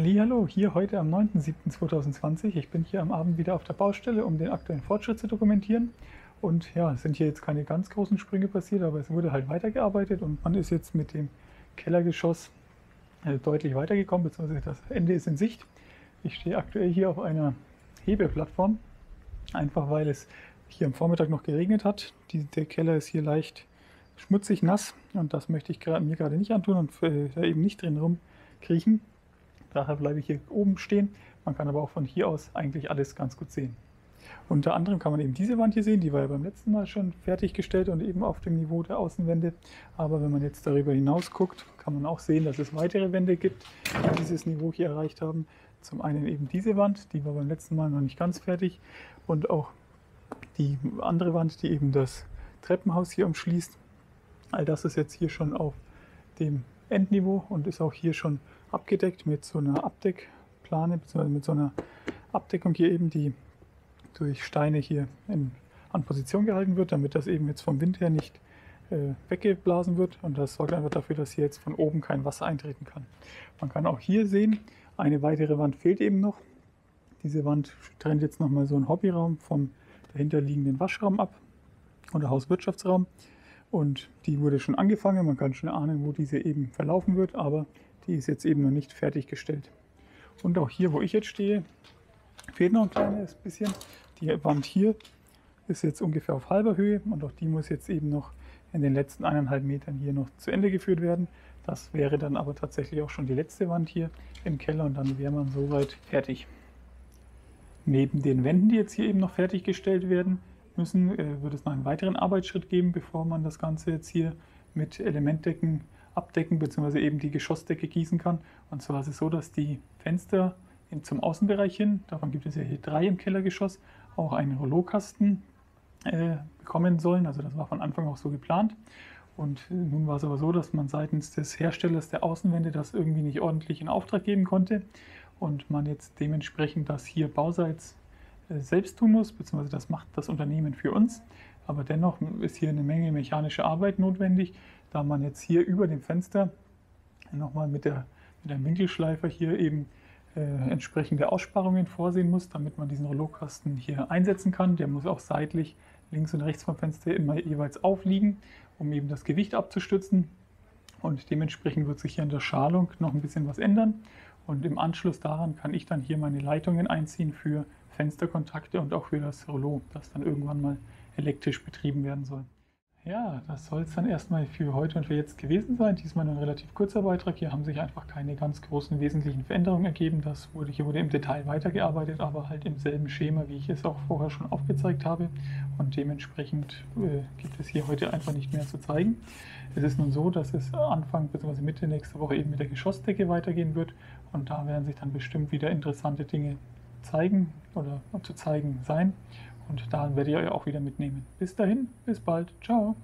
Hallo, hier heute am 9.7.2020. Ich bin hier am Abend wieder auf der Baustelle, um den aktuellen Fortschritt zu dokumentieren. Und ja, es sind hier jetzt keine ganz großen Sprünge passiert, aber es wurde halt weitergearbeitet und man ist jetzt mit dem Kellergeschoss äh, deutlich weitergekommen, beziehungsweise das Ende ist in Sicht. Ich stehe aktuell hier auf einer Hebeplattform, einfach weil es hier am Vormittag noch geregnet hat. Die, der Keller ist hier leicht schmutzig, nass und das möchte ich mir gerade nicht antun und äh, da eben nicht drin rumkriechen. Daher bleibe ich hier oben stehen. Man kann aber auch von hier aus eigentlich alles ganz gut sehen. Unter anderem kann man eben diese Wand hier sehen, die war ja beim letzten Mal schon fertiggestellt und eben auf dem Niveau der Außenwände. Aber wenn man jetzt darüber hinaus guckt, kann man auch sehen, dass es weitere Wände gibt, die dieses Niveau hier erreicht haben. Zum einen eben diese Wand, die war beim letzten Mal noch nicht ganz fertig und auch die andere Wand, die eben das Treppenhaus hier umschließt. All das ist jetzt hier schon auf dem Endniveau und ist auch hier schon abgedeckt mit so einer Abdeckplane, beziehungsweise mit so einer Abdeckung hier eben, die durch Steine hier in, an Position gehalten wird, damit das eben jetzt vom Wind her nicht äh, weggeblasen wird. Und das sorgt einfach dafür, dass hier jetzt von oben kein Wasser eintreten kann. Man kann auch hier sehen, eine weitere Wand fehlt eben noch. Diese Wand trennt jetzt nochmal so einen Hobbyraum vom dahinterliegenden Waschraum ab oder Hauswirtschaftsraum. Und die wurde schon angefangen. Man kann schon ahnen, wo diese eben verlaufen wird, aber die ist jetzt eben noch nicht fertiggestellt. Und auch hier, wo ich jetzt stehe, fehlt noch ein kleines bisschen. Die Wand hier ist jetzt ungefähr auf halber Höhe und auch die muss jetzt eben noch in den letzten eineinhalb Metern hier noch zu Ende geführt werden. Das wäre dann aber tatsächlich auch schon die letzte Wand hier im Keller und dann wäre man soweit fertig. Neben den Wänden, die jetzt hier eben noch fertiggestellt werden müssen, äh, wird es noch einen weiteren Arbeitsschritt geben, bevor man das Ganze jetzt hier mit Elementdecken abdecken bzw. eben die Geschossdecke gießen kann. Und zwar ist es so, dass die Fenster zum Außenbereich hin, davon gibt es ja hier drei im Kellergeschoss, auch einen Rollokasten äh, bekommen sollen. Also das war von Anfang auch so geplant. Und nun war es aber so, dass man seitens des Herstellers der Außenwände das irgendwie nicht ordentlich in Auftrag geben konnte und man jetzt dementsprechend das hier bauseits äh, selbst tun muss, beziehungsweise das macht das Unternehmen für uns. Aber dennoch ist hier eine Menge mechanische Arbeit notwendig, da man jetzt hier über dem Fenster nochmal mit, der, mit einem Winkelschleifer hier eben äh, entsprechende Aussparungen vorsehen muss, damit man diesen Rollokasten hier einsetzen kann. Der muss auch seitlich links und rechts vom Fenster immer jeweils aufliegen, um eben das Gewicht abzustützen. Und dementsprechend wird sich hier in der Schalung noch ein bisschen was ändern. Und im Anschluss daran kann ich dann hier meine Leitungen einziehen für Fensterkontakte und auch für das Rollo, das dann irgendwann mal elektrisch betrieben werden soll. Ja, das soll es dann erstmal für heute und für jetzt gewesen sein. Diesmal ein relativ kurzer Beitrag. Hier haben sich einfach keine ganz großen wesentlichen Veränderungen ergeben. Das wurde, hier wurde im Detail weitergearbeitet, aber halt im selben Schema, wie ich es auch vorher schon aufgezeigt habe. Und dementsprechend äh, gibt es hier heute einfach nicht mehr zu zeigen. Es ist nun so, dass es Anfang bzw. Mitte nächster Woche eben mit der Geschossdecke weitergehen wird. Und da werden sich dann bestimmt wieder interessante Dinge zeigen oder zu zeigen sein. Und da werde ich euch auch wieder mitnehmen. Bis dahin, bis bald. Ciao.